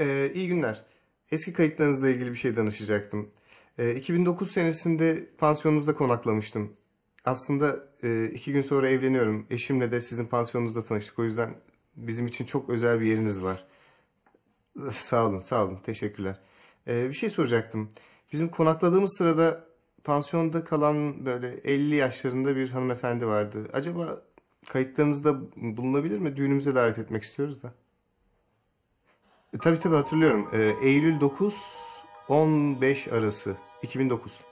Ee, iyi günler. Eski kayıtlarınızla ilgili bir şey danışacaktım. Ee, 2009 senesinde pansiyonunuzda konaklamıştım. Aslında e, iki gün sonra evleniyorum. Eşimle de sizin pansiyonunuzda tanıştık. O yüzden bizim için çok özel bir yeriniz var. Sağ olun, sağ olun. Teşekkürler. Ee, bir şey soracaktım. Bizim konakladığımız sırada pansiyonda kalan böyle 50 yaşlarında bir hanımefendi vardı. Acaba kayıtlarınızda bulunabilir mi? Düğünümüze davet etmek istiyoruz da. E, tabii tabii hatırlıyorum. E, Eylül 9 15 arası 2009.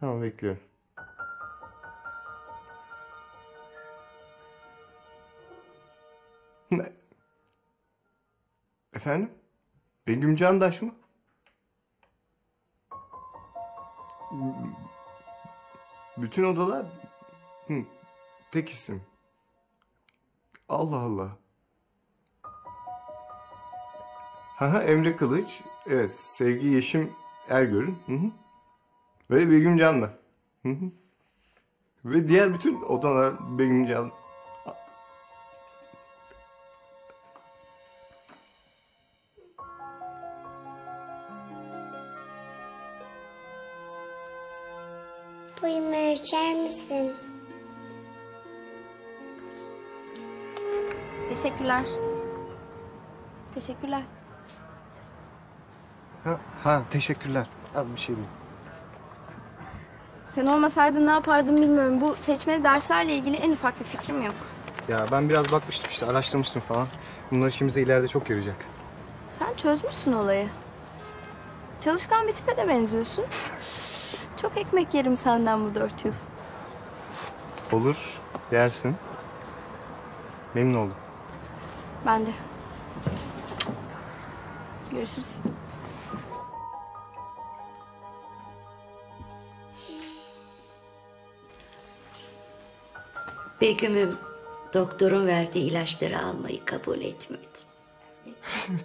Tamam bekliyorum. Ne? Efendim? Begüm Candaş mı? Bütün odalar Hı, tek isim. Allah Allah. Haha Emre Kılıç. Evet Sevgi Yeşim Ergör'ün. Hı hı. Ve Begüm Can'la. Hı hı. Ve diğer bütün odalar Begüm Can. Boyumu ölçer misin? Teşekkürler. Teşekkürler. Ha, ha teşekkürler. Abi bir şey değil. Sen olmasaydın ne yapardım bilmiyorum. Bu seçmeli derslerle ilgili en ufak bir fikrim yok. Ya ben biraz bakmıştım işte araştırmıştım falan. Bunlar işimize ileride çok yarayacak. Sen çözmüşsün olayı. Çalışkan bir tipe de benziyorsun. Çok ekmek yerim senden bu dört yıl. Olur yersin. Memnun oldum. Ben de. Görüşürüz. Begüm'üm doktorun verdiği ilaçları almayı kabul etmedi.